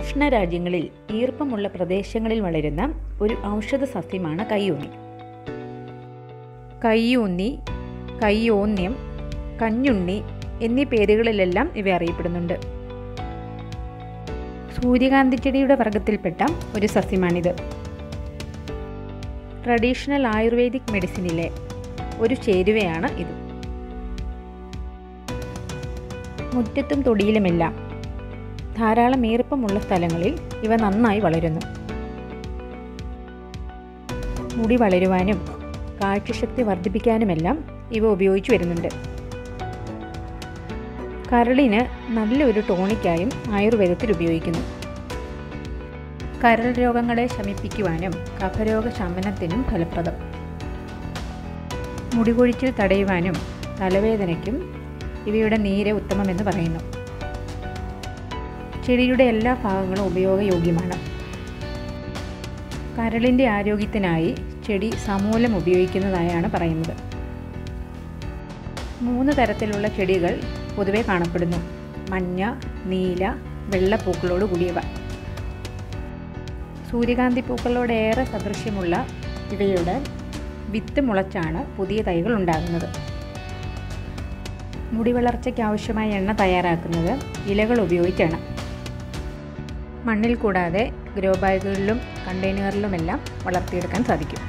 ഉഷ്ണരാജ്യങ്ങളിൽ ഈർപ്പമുള്ള പ്രദേശങ്ങളിൽ വളരുന്ന ഒരു ഔഷധ സസ്യമാണ് കയ്യൂന്നി. കയ്യൂന്നി കയ്യോന്യം കഞ്ഞുണ്ണി എന്നീ പേരുകളിലെല്ലാം ഇവ അറിയപ്പെടുന്നുണ്ട്. സൂര്യകാന്തി ചെടിയുടെ വർഗത്തിൽപ്പെട്ട ഒരു സസ്യമാണിത്. ട്രഡീഷണൽ ആയുർവേദിക് മെഡിസിനിലെ ഒരു ചേരുവയാണ് ഇത്. മുറ്റത്തും തൊടിയിലുമെല്ലാം ധാരാളം ഈർപ്പമുള്ള സ്ഥലങ്ങളിൽ ഇവ നന്നായി വളരുന്നു. മുടി വളരുവാനും കാഴ്ചശക്തി വർദ്ധിപ്പിക്കാനുമെല്ലാം ഇവ ഉപയോഗിച്ചു വരുന്നുണ്ട്. കരളിന് നല്ലൊരു ടോണിക്കായും ആയുർവേദത്തിൽ ഉപയോഗിക്കുന്നു. കരൾ രോഗങ്ങളെ ശമിപ്പിക്കുവാനും കഫരോഗ ശമനത്തിനും ഫലപ്രദം. മുടികൊഴിച്ചിൽ തടയുവാനും തലവേദനയ്ക്കും ഇവയുടെ നീര് ഉത്തമമെന്ന് പറയുന്നു. ചെടിയുടെ എല്ലാ ഭാഗങ്ങളും ഉപയോഗയോഗ്യമാണ്. കരളിന്റെ ആരോഗ്യത്തിനായി ചെടി സമൂലം ഉപയോഗിക്കുന്നതായാണ് പറയുന്നത്. മൂന്ന് തരത്തിലുള്ള ചെടികൾ പൊതുവെ കാണപ്പെടുന്നു. മഞ്ഞ നീല വെള്ളപ്പൂക്കളോട് കൂടിയവ. സൂര്യകാന്തി പൂക്കളോട് ഏറെ സദൃശ്യമുള്ള ഇവയുടെ വിത്ത് മുളച്ചാണ് പുതിയ തൈകൾ ഉണ്ടാകുന്നത്. മുടി വളർച്ചയ്ക്ക് ആവശ്യമായ എണ്ണ തയ്യാറാക്കുന്നത് ഇലകൾ ഉപയോഗിച്ചാണ്. മണ്ണിൽ കൂടാതെ ഗ്രോ ബാഗുകളിലും കണ്ടെയ്നറുകളിലുമെല്ലാം വളർത്തിയെടുക്കാൻ സാധിക്കും.